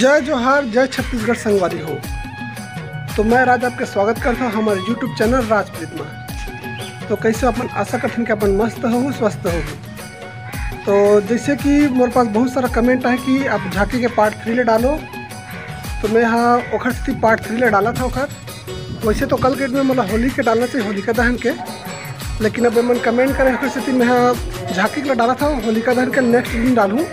जय जोहार, जय छत्तीसगढ़ संगवारी हो। तो मैं राज आपके स्वागत करता हूँ हमारे यूट्यूब चैनल राजप्रीत में। तो कैसे अपन? आशा करते हैं कि अपन मस्त हो, स्वस्थ हो। तो जैसे कि मेरे पास बहुत सारा कमेंट है कि आप झांकी के पार्ट थ्री ले डालो। तो मैं यहाँ ओखर स्थिति पार्ट थ्री ले डाला था ओखर। वैसे तो कल के डेट में मतलब होली के डालना चाहिए होलिका दहन के। लेकिन अब मन कमेंट करें ओखर स्थिति में यहाँ झांकी के लिए डाला था, होलिका दहन के नेक्स्ट दिन डालूँ।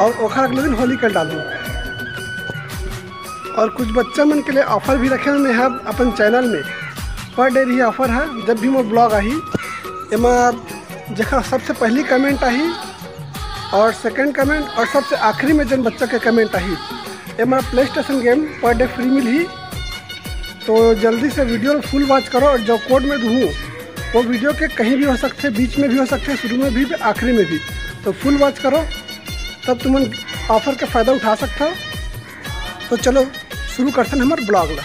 और ओखर अगले दिन होली कर डालूँ। और कुछ बच्चा मन के लिए ऑफ़र भी रखे हुए हैं अपन चैनल में। पर डे रही ऑफ़र है, जब भी मोर ब्लॉग आई एमा जखा सबसे पहली कमेंट आई और सेकंड कमेंट और सबसे आखिरी में जन बच्चा के कमेंट आई एमा प्ले स्टेशन गेम पर डे फ्री मिली तो जल्दी से वीडियो फुल वॉच करो, और जो कोड में दूँ वो वीडियो के कहीं भी हो सकते हैं बीच में भी हो सकते हैं शुरू में भी, आखिरी में भी। तो फुल वॉच करो, तब तुम ऑफ़र का फ़ायदा उठा सकते। हो तो चलो शुरू करते हैं हमारे ब्लॉग ला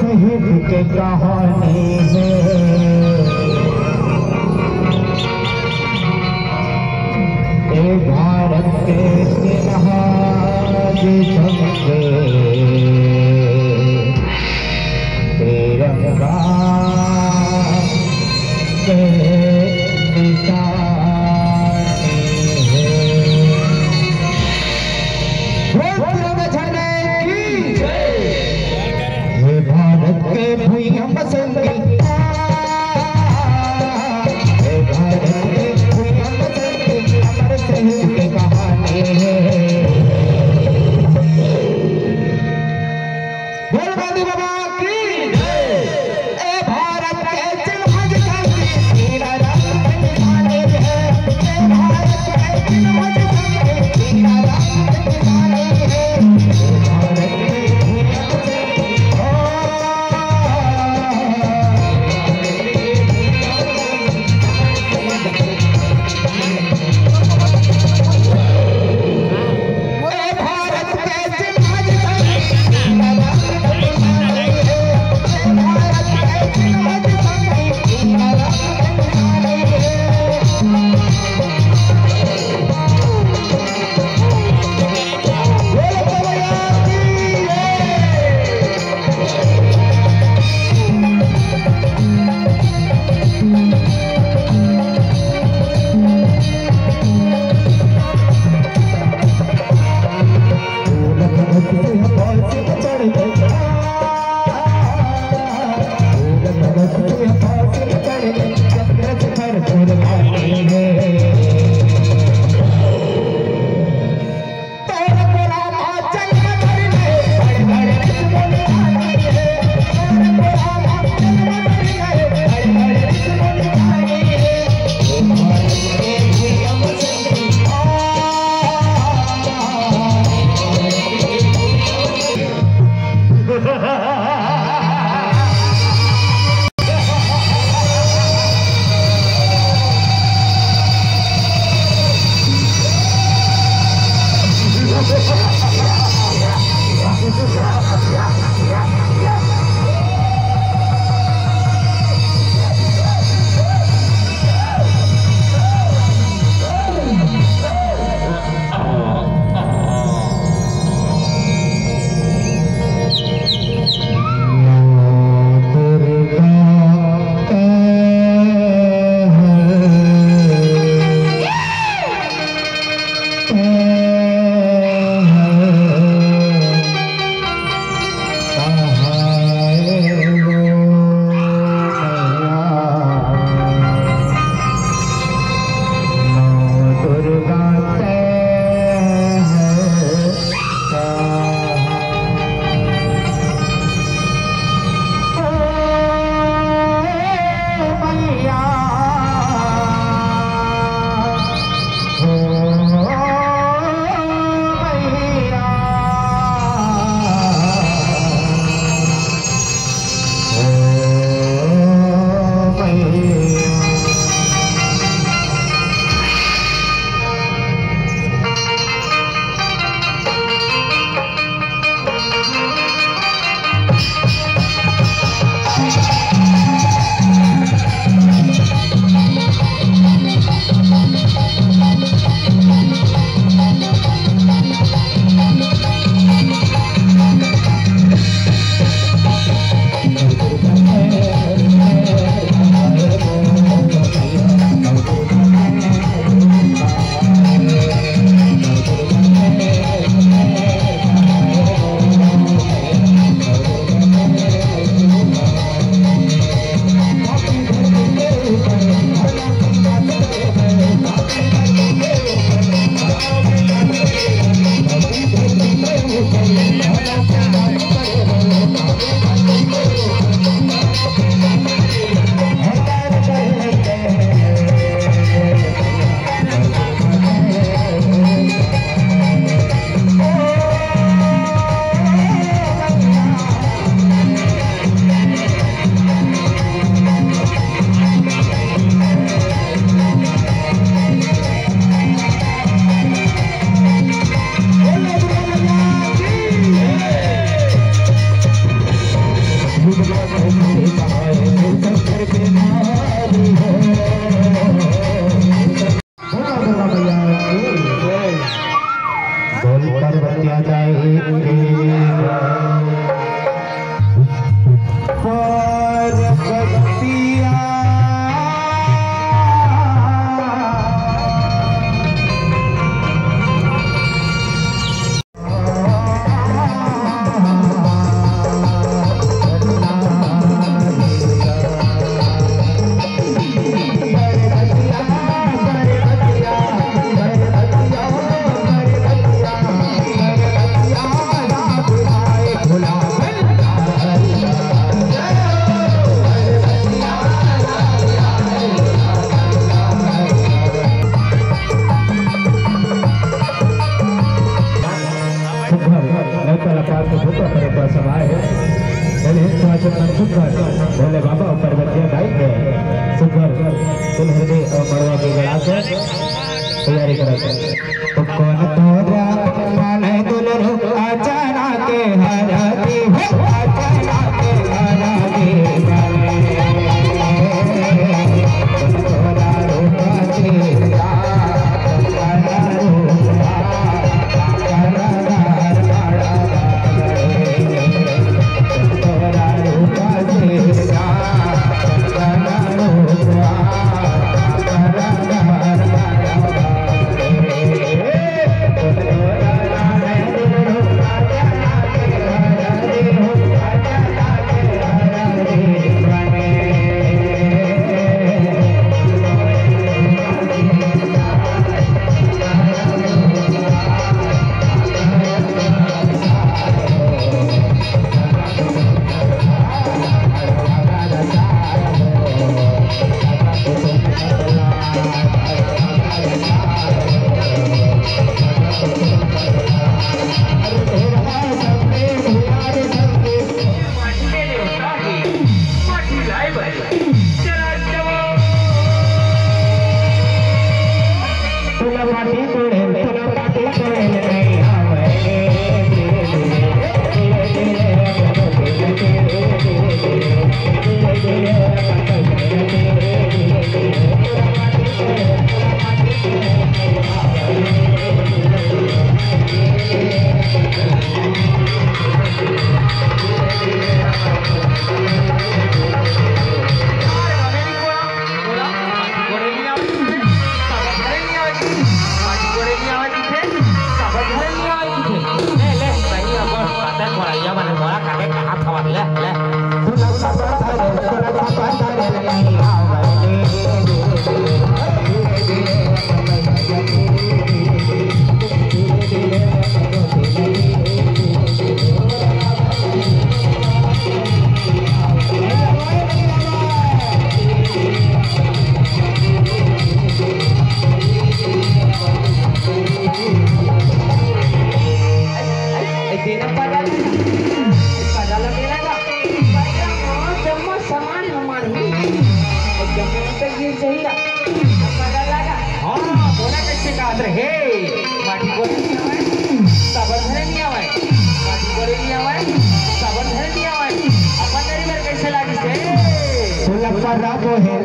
शहीद के कहानी में ए भारत Yeah.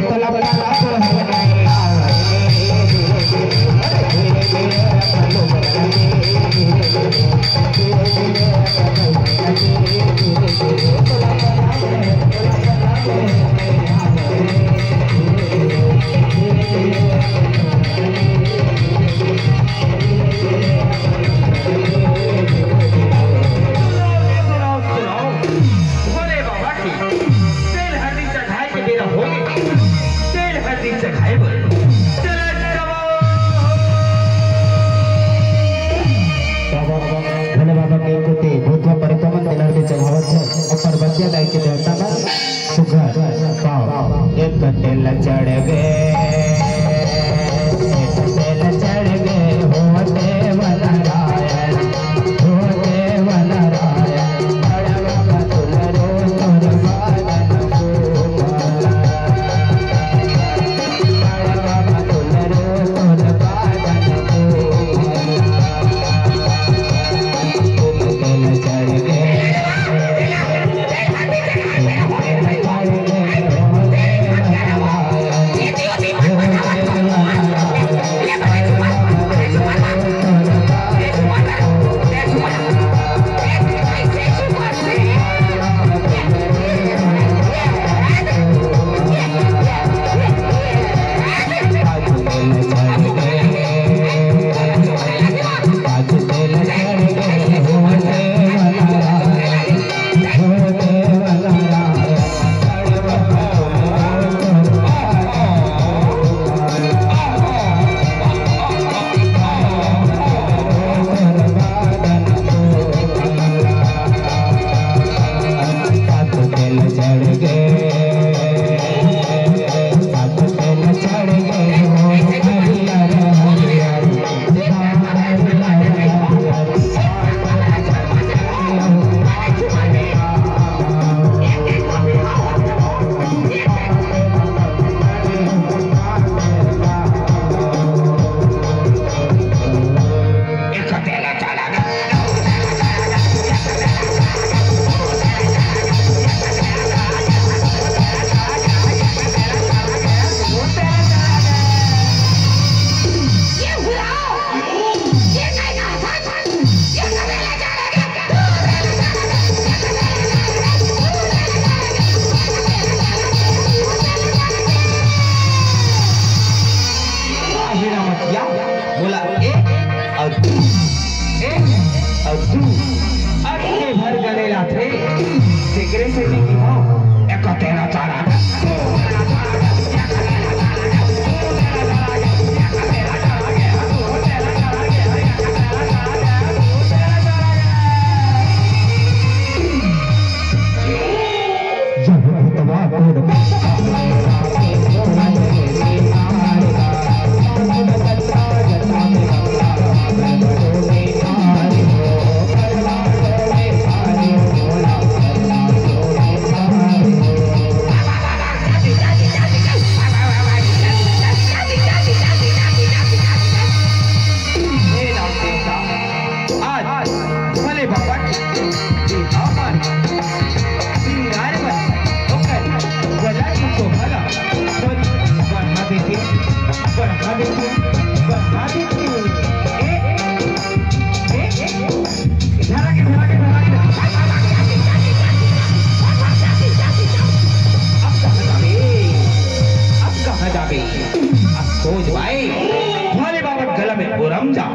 परा बोहेर चढ़ गए जा आ अफसोस भाई भोले बाबा गला में उरम जा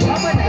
भवन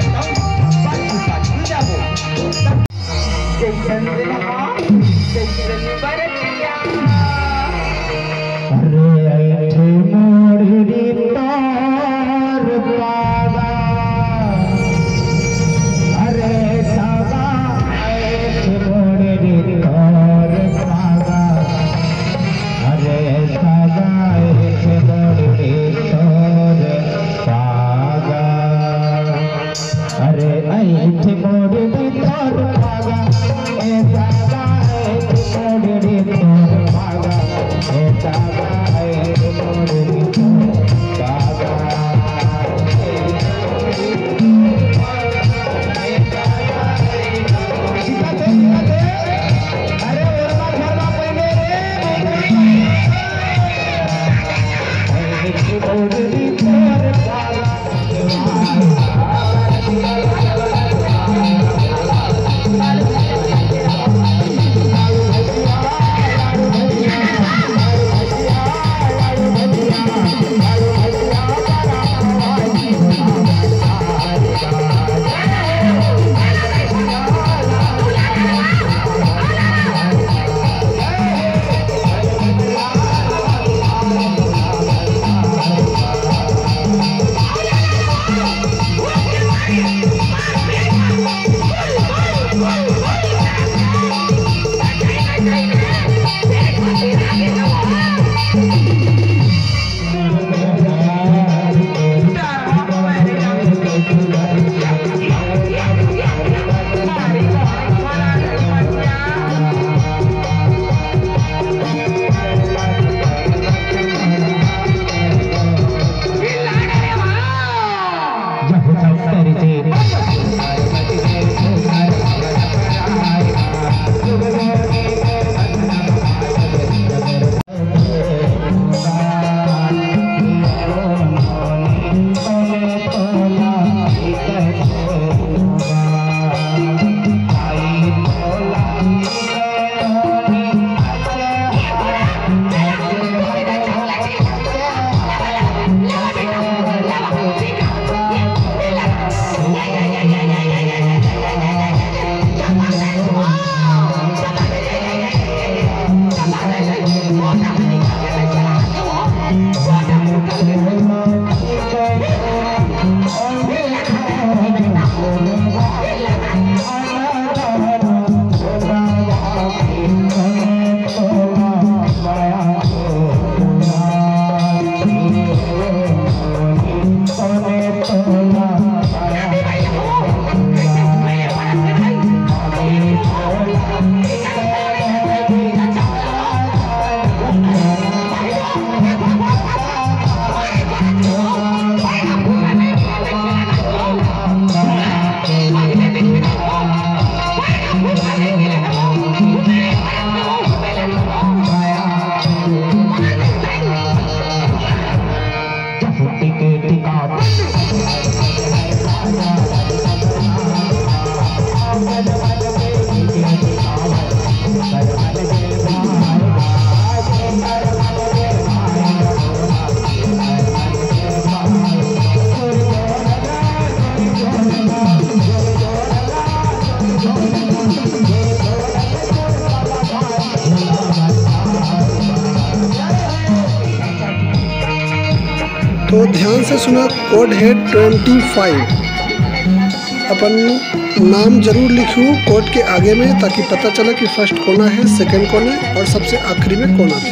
तो ध्यान से सुना, कोड है ट्वेंटी फाइव। अपन नाम ज़रूर लिखूँ कोड के आगे में, ताकि पता चले कि फ़र्स्ट कोना है, सेकंड कोना है, और सबसे आखिरी में कोना है।